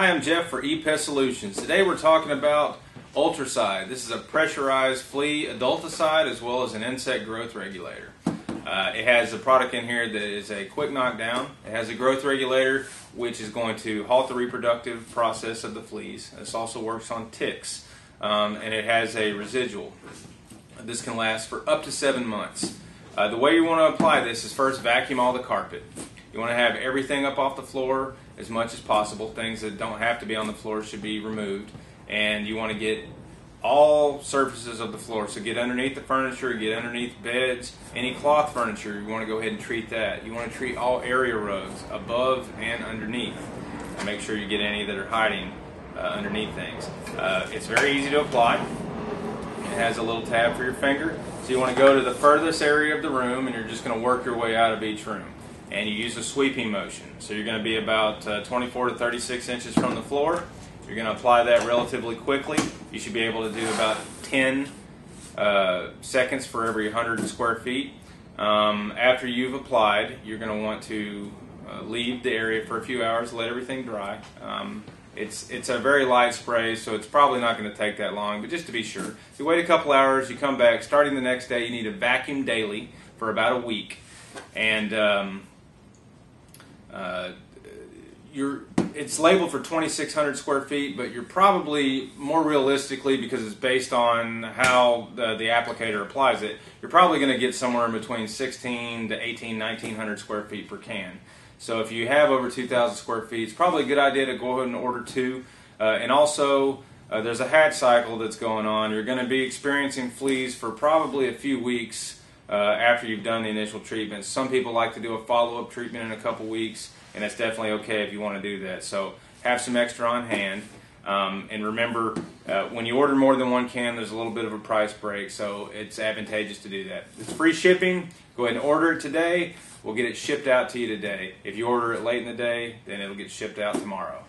Hi, I'm Jeff for ePest Solutions. Today we're talking about Ultracide. This is a pressurized flea adulticide as well as an insect growth regulator. Uh, it has a product in here that is a quick knockdown. It has a growth regulator which is going to halt the reproductive process of the fleas. This also works on ticks. Um, and it has a residual. This can last for up to seven months. Uh, the way you want to apply this is first vacuum all the carpet. You want to have everything up off the floor as much as possible. Things that don't have to be on the floor should be removed. And you want to get all surfaces of the floor. So get underneath the furniture, get underneath beds, any cloth furniture, you want to go ahead and treat that. You want to treat all area rugs above and underneath. And make sure you get any that are hiding uh, underneath things. Uh, it's very easy to apply. It has a little tab for your finger. So you want to go to the furthest area of the room and you're just going to work your way out of each room. And you use a sweeping motion. So you're going to be about uh, 24 to 36 inches from the floor. You're going to apply that relatively quickly. You should be able to do about 10 uh, seconds for every 100 square feet. Um, after you've applied, you're going to want to uh, leave the area for a few hours, let everything dry. Um, it's it's a very light spray, so it's probably not going to take that long. But just to be sure, you wait a couple hours, you come back. Starting the next day, you need to vacuum daily for about a week, and um, uh, you're it's labeled for 2,600 square feet, but you're probably more realistically because it's based on how the, the applicator applies it. You're probably going to get somewhere in between 16 to 18, 1900 square feet per can. So if you have over 2,000 square feet, it's probably a good idea to go ahead and order two. Uh, and also, uh, there's a hatch cycle that's going on. You're going to be experiencing fleas for probably a few weeks uh, after you've done the initial treatment. Some people like to do a follow-up treatment in a couple weeks, and that's definitely okay if you want to do that. So have some extra on hand. Um, and remember, uh, when you order more than one can, there's a little bit of a price break, so it's advantageous to do that. It's free shipping. Go ahead and order it today. We'll get it shipped out to you today. If you order it late in the day, then it'll get shipped out tomorrow.